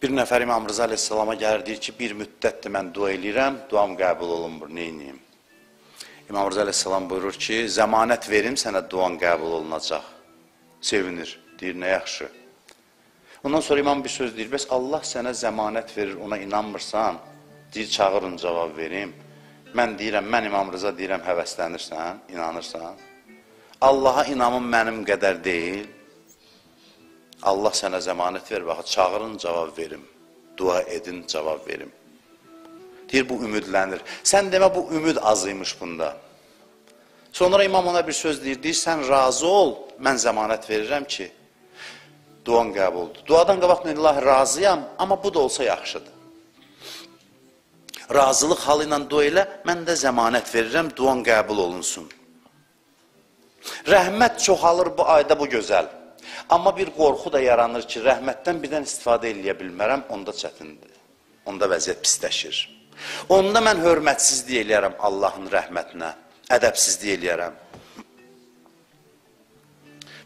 Bir nəfər İmam Rıza əleyhissalama gəlir, deyir ki, bir müddətdir mən dua eləyirəm, duam qəbul olunmur, neyniyim? İmam Rıza əleyhissalam buyurur ki, zəmanət verim sənə duan qəbul olunacaq. Sevinir, deyir, nə yaxşı. Ondan sonra imam bir söz deyir, bəs Allah sənə zəmanət verir, ona inanmırsan, deyir, çağırın, cavab verim. Mən deyirəm, mən İmam Rıza deyirəm, həvəslənirsən, inanırsan. Allaha inamım mənim qədər deyil, Allah sənə zəmanət ver, bax, çağırın, cavab verim. Dua edin, cavab verim. Deyir, bu ümidlənir. Sən demə, bu ümid azıymış bunda. Sonra imam ona bir söz deyir, deyir, sən razı ol, mən zəmanət verirəm ki, duan qəbuldur. Duadan qabaq ilahi razıyam, amma bu da olsa yaxşıdır. Razılıq halı ilə dua elə, mən də zəmanət verirəm, duan qəbul olunsun. Rəhmət çoxalır bu ayda bu gözəl. Amma bir qorxu da yaranır ki, rəhmətdən birdən istifadə eləyə bilmərəm, onda çətindir. Onda vəziyyət pisləşir. Onda mən hörmətsizlik eləyərəm Allahın rəhmətinə, ədəbsizlik eləyərəm.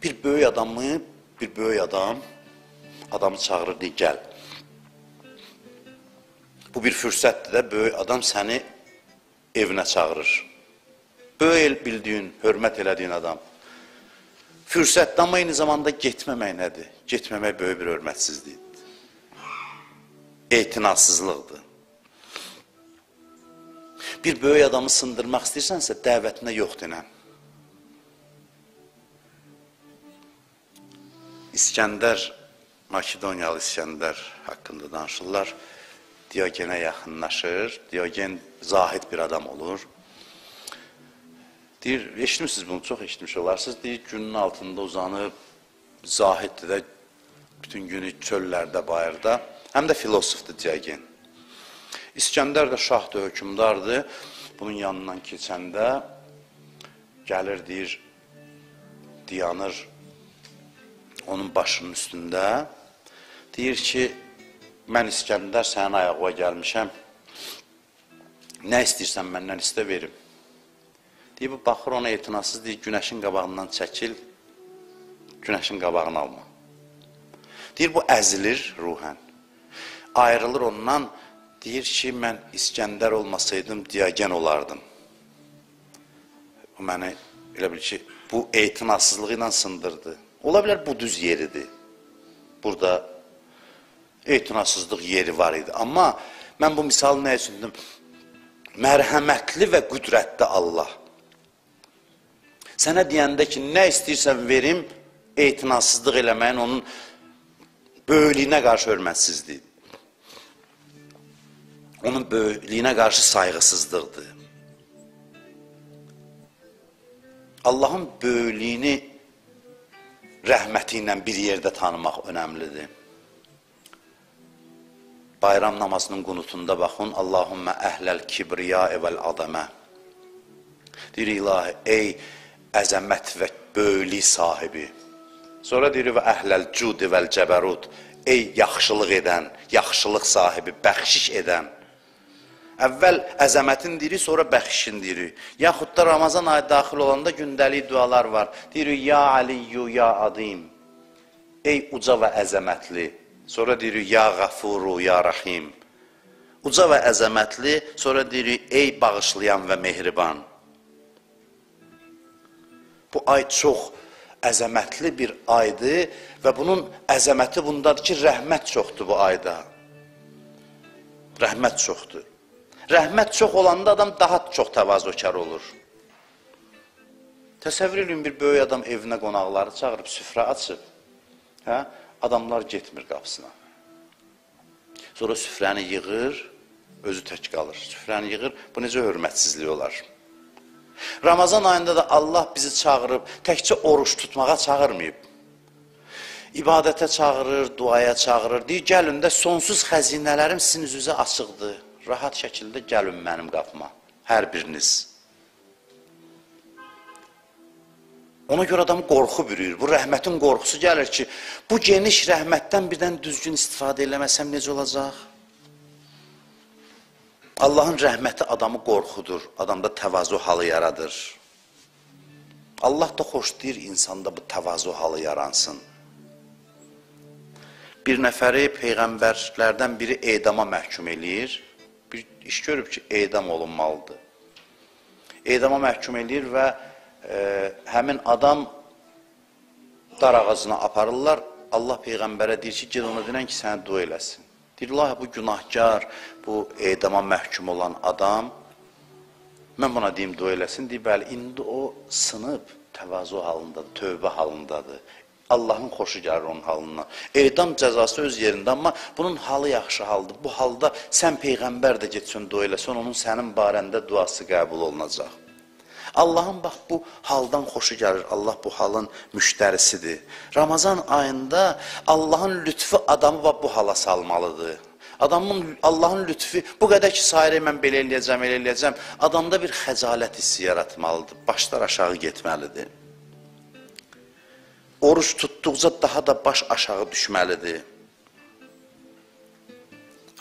Bir böyük adamı, bir böyük adam adamı çağırır, deyir, gəl. Bu bir fürsətdir də, böyük adam səni evinə çağırır. Böyük bildiyin, hörmət elədiyin adam. Fürsətdə, amma eyni zamanda getməmək nədir? Getməmək böyük bir hörmətsizlikdir. Etinasızlıqdır. Bir böyük adamı sındırmaq istəyirsənsə, dəvətinə yox denən. İskəndər, Makedoniyalı İskəndər haqqında danışırlar. Diogenə yaxınlaşır. Diogen zahid bir adam olur. Deyir, eşitmişsiniz bunu, çox eşitmiş olarsınız. Deyir, günün altında uzanıb, zahiddir də, bütün günü çöllərdə, bayırda. Həm də filosofdur Diogen. İskəndər də şahdır, hökumdardır. Bunun yanından keçəndə gəlir, deyir, dayanır onun başının üstündə. Deyir ki, mən İskəndər sənin ayağına gəlmişəm. Nə istəyirsən məndən istə verim. Deyir, bu baxır ona etinasız, deyir, günəşin qabağından çəkil, günəşin qabağını alma. Deyir, bu əzilir ruhən. Ayrılır ondan, deyir ki, mən İskəndər olmasaydım, Diyagen olardım. Bu məni, elə bil ki, bu etinasızlığı ilə sındırdı. Ola bilər bu düz yeridir. Burada etinasızlıq yeri var idi. Amma mən bu misalı nə üçündüm? Mərhəmətli və qüdrətli Allah. Sənə deyəndə ki, nə istəyirsən verim, etinasızlıq eləməyin onun böyüklüyünə qarşı hörmətsizliyi. Onun böyüklüyünə qarşı sayğısızlıqdır. Allahın böyüklüyünü rəhməti ilə bir yerdə tanımaq önəmlidir. Bayram namazının qunutunda baxın, Allahümmə əhləl kibriya evəl adəmə. Deyir ilahi, ey əzəmət və böyüklük sahibi. Sonra deyir və əhləl cudi vəl cəbərud. Ey yaxşılıq edən, yaxşılıq sahibi, bəxşiş edən. Əvvəl əzəmətin diri, sonra bəxşişin diri. Yaxud da Ramazan ayı daxil olanda gündəlik dualar var. Deyir, ya Aliyyü, ya Adim. Ey uca və əzəmətli. Sonra deyir, ya Qafuru, ya Rahim. Uca və əzəmətli, sonra deyir, ey bağışlayan və mehriban. Bu ay çox əzəmətli bir aydır və bunun əzəməti bundadır ki, rəhmət çoxdur bu ayda. Rəhmət çoxdur. Rəhmət çox olanda adam daha çox təvazökar olur. Təsəvvür edin bir böyük adam evinə qonaqları çağırıb süfrə açıb. Hə? Adamlar getmir qapısına. Sonra süfrəni yığır, özü tək qalır. Süfrəni yığır. Bu necə hörmətsizlik olar? Ramazan ayında da Allah bizi çağırıb, təkcə oruç tutmağa çağırmayıb. İbadətə çağırır, duaya çağırır. Deyir, gəlin də sonsuz xəzinələrim sizin üzünüzə açıqdır. Rahat şəkildə gəlin mənim qapıma, hər biriniz. Ona görə adamı qorxu bürüyür. Bu rəhmətin qorxusu gəlir ki, bu geniş rəhmətdən birdən düzgün istifadə eləməsəm necə olacaq? Allahın rəhməti adamı qorxudur, adamda təvazu halı yaradır. Allah da xoşlayır insanda bu təvazu halı yaransın. bir nəfəri peyğəmbərlərdən biri edama məhkum eləyir. Bir iş görüb ki, edam olunmalıdır. Edama məhkum eləyir və e, həmin adam dar ağacına aparırlar. Allah Peyğəmbərə deyir ki, ged ona denən ki, sənə dua eləsin. Deyir, Allah, bu günahkar, bu edama məhkum olan adam, mən buna deyim dua eləsin. Deyir, bəli, indi o sınıb, təvazu halındadır, tövbə halındadır. Allahın xoşu gəlir onun halından. Edam cəzası öz yerində, amma bunun halı yaxşı haldır. Bu halda sən Peyğəmbər də getsin dua eləsən, onun sənin barəndə duası qəbul olunacaq. Allahın bax bu haldan xoşu gəlir. Allah bu halın müştərisidir. Ramazan ayında Allahın lütfü adamı bax bu hala salmalıdır. Adamın Allahın lütfü bu qədər ki, sairə mən belə eləyəcəm, elə eləyəcəm. Adamda bir xəcalət hissi yaratmalıdır. Başlar aşağı getməlidir. Oruç tutduqca daha da baş aşağı düşməlidir.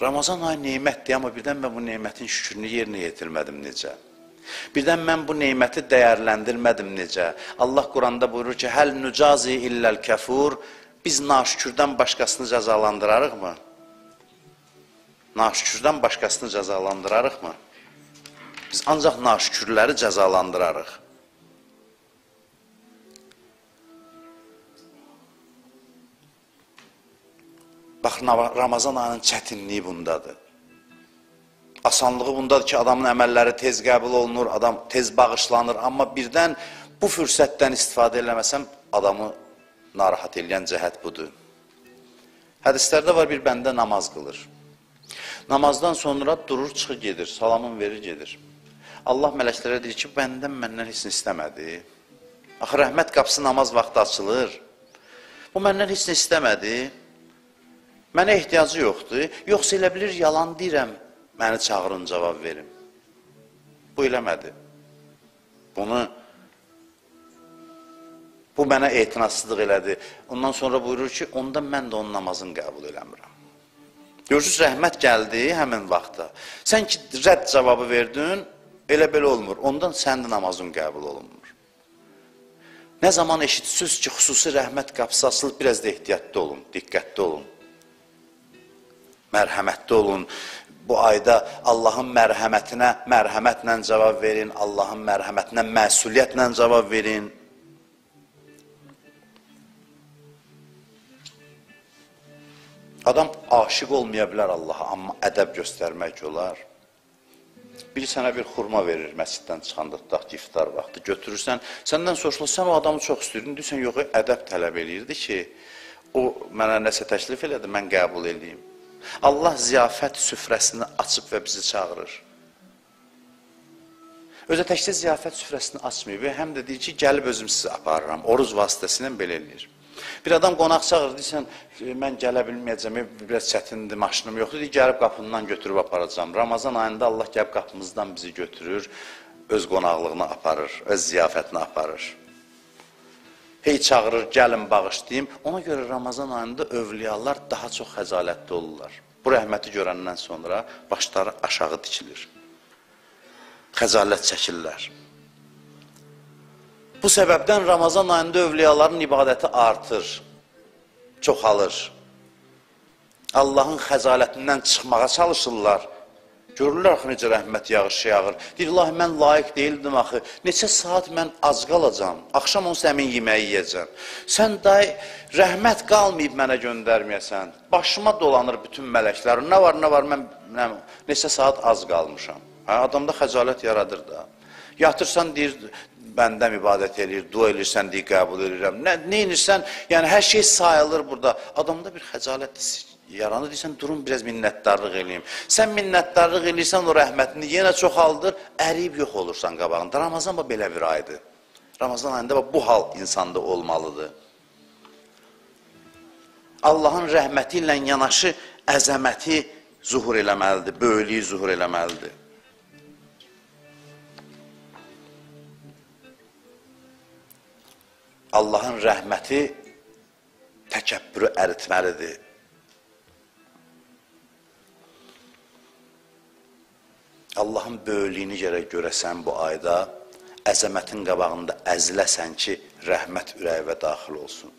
Ramazan ayı neymətdir, amma birdən mən bu neymətin şükrünü yerinə yetirmədim necə? Birdən mən bu neyməti dəyərləndirmədim necə? Allah Quranda buyurur ki, həl nücazi illəl kəfur, biz naşükürdən başqasını cəzalandırarıq mı? Naşükürdən başqasını cəzalandırarıq mı? Biz ancaq naşükürləri cəzalandırarıq. Bax, Ramazan ayının çətinliyi bundadır. Asanlığı bundadır ki, adamın əməlləri tez qəbul olunur, adam tez bağışlanır. Amma birdən bu fürsətdən istifadə eləməsəm, adamı narahat edən cəhət budur. Hədislərdə var bir bəndə namaz qılır. Namazdan sonra durur, çıxır, gedir, salamın verir, gedir. Allah mələklərə deyir ki, bəndən məndən heç istəmədi. Axı, rəhmət qapısı namaz vaxtı açılır. Bu məndən heç istəmədi. Mənə ehtiyacı yoxdur. Yoxsa elə bilir, yalan deyirəm, məni çağırın, cavab verim. Bu eləmədi. Bunu, bu mənə etinasızlıq elədi. Ondan sonra buyurur ki, onda mən də onun namazını qəbul eləmirəm. Görürsünüz, rəhmət gəldi həmin vaxtda. Sən ki, rədd cavabı verdin, elə belə olmur. Ondan sənin namazın qəbul olunmur. Nə zaman eşitsiniz ki, xüsusi rəhmət qapısı açılıb, biraz da ehtiyatlı olun, diqqətli olun mərhəmətli olun. Bu ayda Allahın mərhəmətinə mərhəmətlə cavab verin, Allahın mərhəmətinə məsuliyyətlə cavab verin. Adam aşiq olmaya bilər Allaha, amma ədəb göstərmək olar. Biri sənə bir xurma verir məsciddən çıxanda, tutaq ki, iftar vaxtı götürürsən, səndən soruşulur, sən o adamı çox istəyirdin, deyirsən, yox, ədəb tələb eləyirdi ki, o mənə nəsə təklif elədi, mən qəbul eləyim. Allah ziyafət süfrəsini açıb və bizi çağırır. Özə təkcə ziyafət süfrəsini açmayıb və həm də deyir ki, gəlib özüm sizi aparıram. Oruz vasitəsilə belə eləyir. Bir adam qonaq çağırır, deyirsən, mən gələ bilməyəcəm, biraz çətindir, maşınım yoxdur, deyir, gəlib qapından götürüb aparacam. Ramazan ayında Allah gəlib qapımızdan bizi götürür, öz qonaqlığına aparır, öz ziyafətinə aparır hey çağırır, gəlin bağışlayayım. Ona görə Ramazan ayında övliyalar daha çox xəcalətli olurlar. Bu rəhməti görəndən sonra başları aşağı dikilir. Xəcalət çəkirlər. Bu səbəbdən Ramazan ayında övliyaların ibadəti artır, çoxalır. Allahın xəzalətindən çıxmağa çalışırlar. Görürlər axı necə rəhmət yağışı yağır. Deyir, Allah, mən layiq deyildim axı. Neçə saat mən az qalacam. Axşam onsuz həmin yeməyi yeyəcəm. Sən day rəhmət qalmayıb mənə göndərməyəsən. Başıma dolanır bütün mələklər. Nə var, nə var, mən nə, neçə saat az qalmışam. Hə, adamda xəcalət yaradır da. Yatırsan deyir, bəndəm ibadət eləyir, dua eləyirsən, deyir, qəbul edirəm. Nə, nə inirsən, yəni hər şey sayılır burada. Adamda bir xəcalət hissi yaranır, deyirsən, durum biraz minnətdarlıq eləyim. Sən minnətdarlıq eləyirsən, o rəhmətini yenə çoxaldır, əriyib yox olursan qabağında. Ramazan bu belə bir aydır. Ramazan ayında bu hal insanda olmalıdır. Allahın rəhməti ilə yanaşı əzəməti zuhur eləməlidir, böyüklüyü zuhur eləməlidir. Allahın rəhməti təkəbbürü əritməlidir. Allahın böyüklüyünü gərək görəsən bu ayda, əzəmətin qabağında əziləsən ki, rəhmət ürəyivə daxil olsun.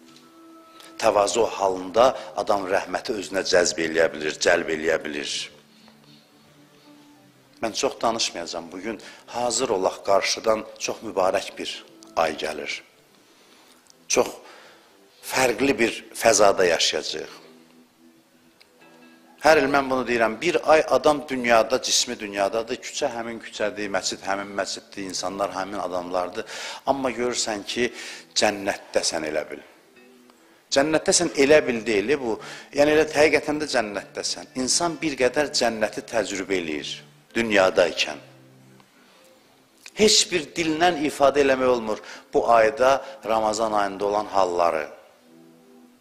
Təvazu halında adam rəhməti özünə cəzb eləyə bilir, cəlb eləyə bilir. Mən çox danışmayacağam. Bugün hazır olaq qarşıdan çox mübarək bir ay gəlir. Çox fərqli bir fəzada yaşayacağıq. Hər il mən bunu deyirəm, bir ay adam dünyada, cismi dünyadadır, küçə həmin küçədir, məscid həmin məsciddir, insanlar həmin adamlardır. Amma görürsən ki, cənnətdəsən elə bil. Cənnətdəsən elə bil deyil, bu, yəni elə həqiqətən də cənnətdəsən. İnsan bir qədər cənnəti təcrübə eləyir dünyadaykən. Heç bir dillə ifadə eləmək olmur bu ayda, Ramazan ayında olan halları.